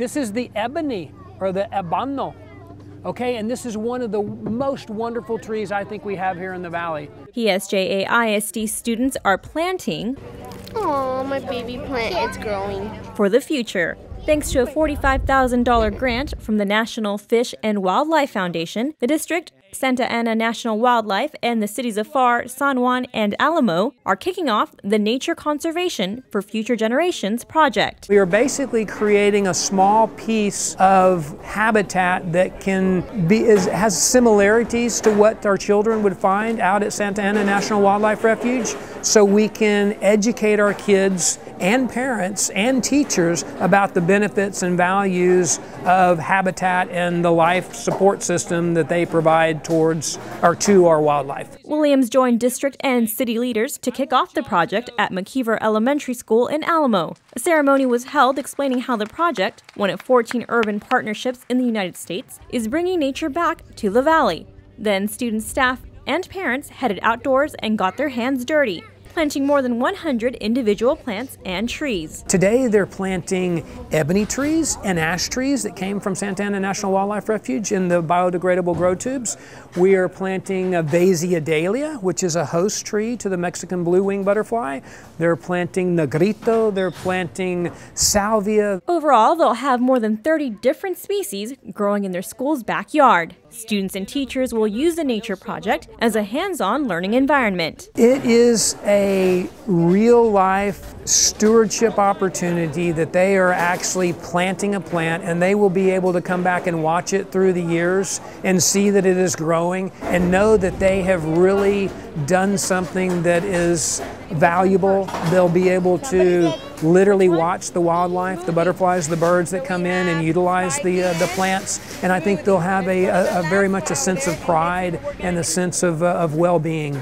This is the ebony or the ebano. Okay, and this is one of the most wonderful trees I think we have here in the valley. PSJA ISD students are planting. Oh, my baby plant it's growing. For the future. Thanks to a $45,000 grant from the National Fish and Wildlife Foundation, the district, Santa Ana National Wildlife, and the cities of Pharr, San Juan, and Alamo are kicking off the Nature Conservation for Future Generations project. We are basically creating a small piece of habitat that can be is, has similarities to what our children would find out at Santa Ana National Wildlife Refuge so we can educate our kids and parents and teachers about the benefits and values of habitat and the life support system that they provide towards or to our wildlife. Williams joined district and city leaders to kick off the project at McKeever Elementary School in Alamo. A ceremony was held explaining how the project, one of 14 urban partnerships in the United States, is bringing nature back to the valley. Then students, staff, and parents headed outdoors and got their hands dirty planting more than 100 individual plants and trees. Today they're planting ebony trees and ash trees that came from Santa Ana National Wildlife Refuge in the biodegradable grow tubes. We are planting a Vasey adelia, which is a host tree to the Mexican blue wing butterfly. They're planting negrito, they're planting salvia. Overall, they'll have more than 30 different species growing in their school's backyard. Students and teachers will use the Nature Project as a hands-on learning environment. It is a real-life stewardship opportunity that they are actually planting a plant and they will be able to come back and watch it through the years and see that it is growing and know that they have really done something that is valuable. They'll be able to literally watch the wildlife, the butterflies, the birds that come in and utilize the, uh, the plants. And I think they'll have a, a, a, very much a sense of pride and a sense of, uh, of well-being.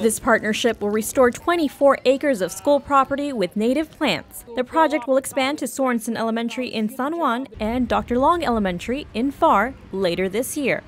This partnership will restore 24 acres of school property with native plants. The project will expand to Sorensen Elementary in San Juan and Dr. Long Elementary in Pharr later this year.